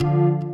you